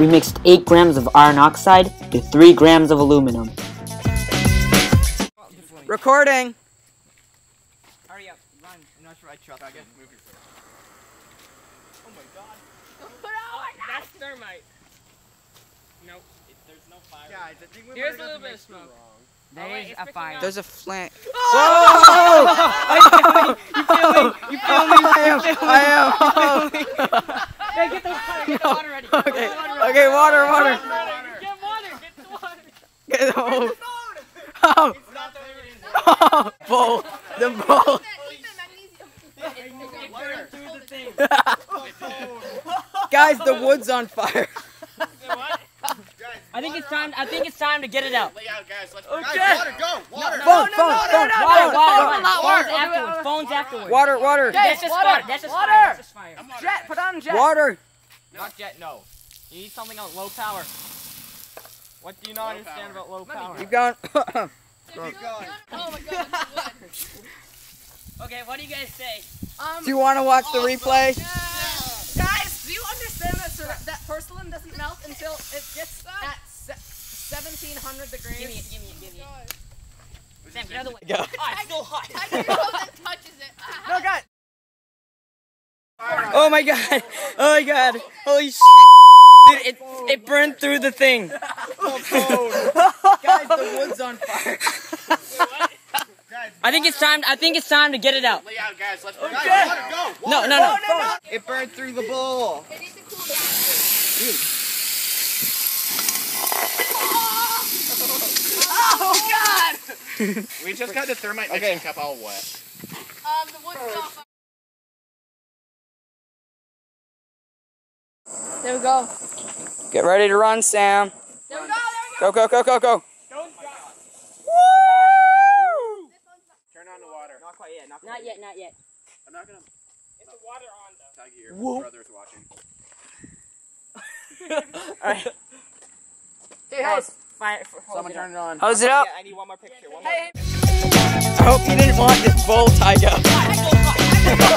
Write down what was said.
we mixed 8 grams of iron oxide to 3 grams of aluminum. Recording. Hurry up, run. I'm not sure I trust you. Move yourself. Oh my god. Oh, that's thermite. Nope. It, there's no fire. Guys, I think we Here's a little bit of smoke. There oh, wait, is a fire. up. There's a flint. Oh! you feel me? You feel me? I am. I am. Hey, get the water. Get the water ready. Get Okay. water. Okay. Water. Water. Get water. Get the water. Get the oh. Oh. It's not the way it is. oh. Bowl. The bowl. It burned through the thing. Guys, the wood's on fire. I think it's time. I think it's time to get it out. Lay out, guys. Let's Okay. Guys, water, go. Water. Phone. Phone. Phone. Water, Phone. water, Phone. water. Phones afterwards. Phones afterwards. Water. Water. That's just water, fire. That's just water. fire. That's just fire. I'm water. Jet, put on jet. Water. Not jet. No. You need something on low power. What do you not Low understand power. about low power? Keep going. Keep going. Oh my god. Okay, what do you guys say? Um, Do you want to watch the replay? guys, do you understand that cer- that porcelain doesn't melt until it gets at 1700 degrees? Give me it. Give me it. Give me it. Sam, get out of the way. Go. Ah, it's still hot. Oh my god. Oh my god. Holy sh. Dude, it, it burned through the thing. Guys, the wood's on fire. I think it's time. I think it's time to get it out. lay out, guys. Let's Guys, water, go. No, Water. no, no. It burned through the bowl. It needs to cool down. We just got the thermite mixing cup all wet. Um, the wood's off. There we go. Get ready to run, Sam. There we go. There we Go, go. go, go, go, go. Turn on the water. Not quite yet. Not, not yet. Not yet. I'm not gonna. It's the water on though? Tag your Whoa. brother's watching. Alright. Hey, guys. Fire. Someone turn it on. Hose it up. I need one more picture. One more. Hey, I hope you didn't want this bowl tied up. Hey.